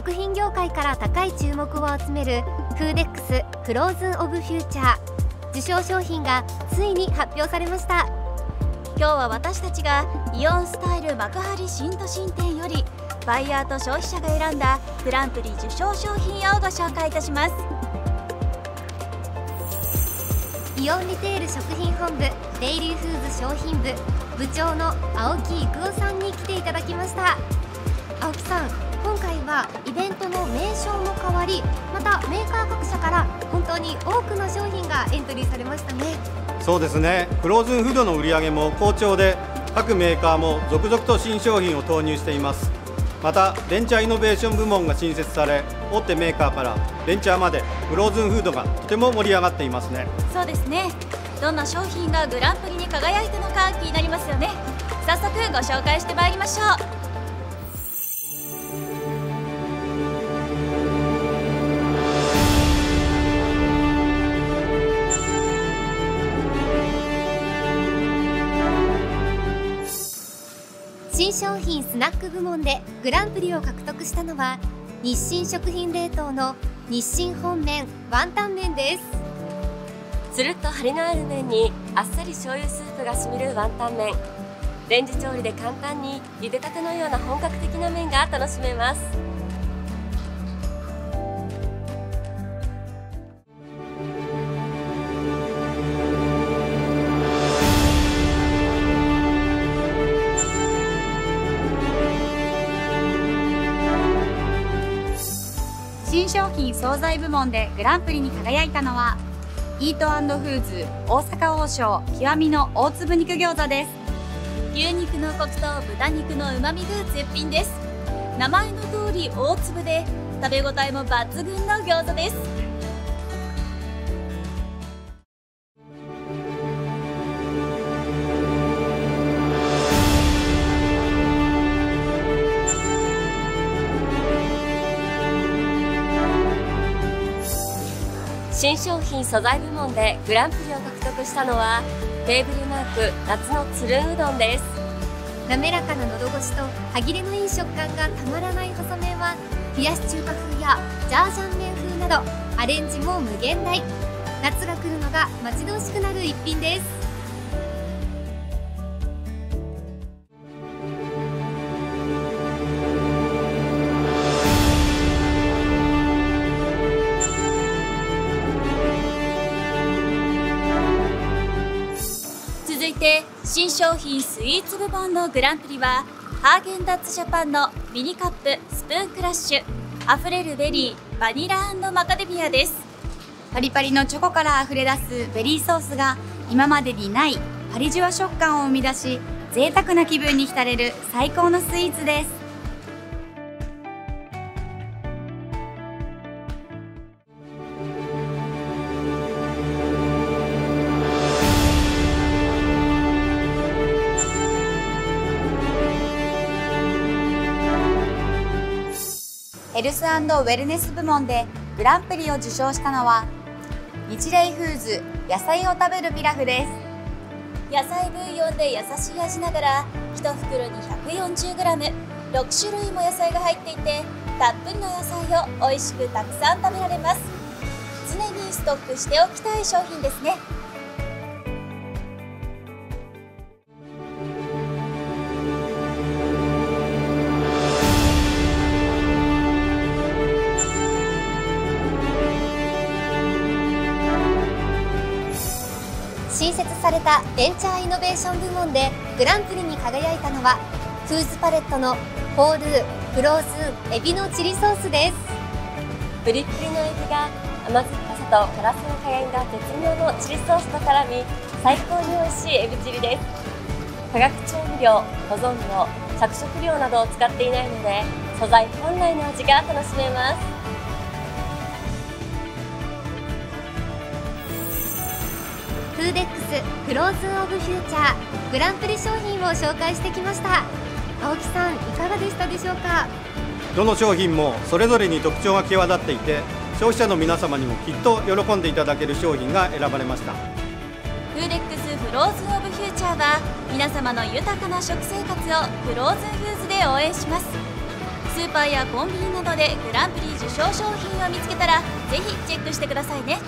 食品業界から高い注目を集めるフーデックスフローズンオブフューチャー。受賞商品がついに発表されました。今日は私たちがイオンスタイル幕張新都心店よりバイヤーと消費者が選んだグランプリ受賞商品をご紹介いたします。イオンリテール食品本部デイリーフーズ商品部部長の青木育夫さんに来ていただきました。青木さんはイベントの名称も変わりまたメーカー各社から本当に多くの商品がエントリーされましたね。そうですね。フローズンフードの売り上げも好調で各メーカーも続々と新商品を投入しています。またベンチャーイノベーション部門が新設され大手メーカーからベンチャーまでフローズンフードがとても盛り上がっていますね。そうですね。どんな商品がグランプリに輝いたのか気になりますよね。早速ご紹介してまいりましょう新商品スナック部門でグランプリを獲得したのは日清食品冷凍の日清本麺ワンタン麺です。つるっと張りのある麺にあっさり醤油スープがしみるワンタン麺。レンジ調理で簡単に茹でたてのような本格的な麺が楽しめます。商品惣菜部門でグランプリに輝いたのはイートフーズ大阪王将極みの大粒肉餃子です。牛肉のコクと豚肉の旨味が絶品です。名前の通り大粒で食べ応えも抜群の餃子です。新商品素材部門でグランプリを獲得したのはテーブルマーク夏のつるんうどんです。滑らかな喉越しと歯切れのいい食感がたまらない細麺は冷やし中華風やジャージャン麺風などアレンジも無限大。夏が来るのが待ち遠しくなる一品です。て新商品スイーツ部門のグランプリはハーゲンダッツジャパンのミニカップスプーンクラッシュあふれるベリーバニラマカデミアです。パリパリのチョコからあふれ出すベリーソースが今までにないパリジュワ食感を生み出し贅沢な気分に浸れる最高のスイーツです。ヘルスウェルネス部門でグランプリを受賞したのは日霊フーズ野菜を食べるピラフです。野菜ブイヨンで優しい味ながら1袋に 140g6 種類も野菜が入っていてたっぷりの野菜を美味しくたくさん食べられます。常にストックしておきたい商品ですね。新設されたベンチャーイノベーション部門でグランプリに輝いたのはフーズパレットのホールーフローズンエビのチリソースです。プリップリのエビが甘酸っぱさと辛さの加減が絶妙のチリソースと絡み最高に美味しいエビチリです。化学調味料保存料着色料などを使っていないので素材本来の味が楽しめます。フーデックスフローズンオブフューチャーグランプリ商品を紹介してきました。青木さんいかがでしたでしょうか？どの商品もそれぞれに特徴が際立っていて消費者の皆様にもきっと喜んでいただける商品が選ばれました。フーデックスフローズンオブフューチャーは皆様の豊かな食生活をフローズンフーズで応援します。スーパーやコンビニなどでグランプリ受賞商品を見つけたらぜひチェックしてくださいね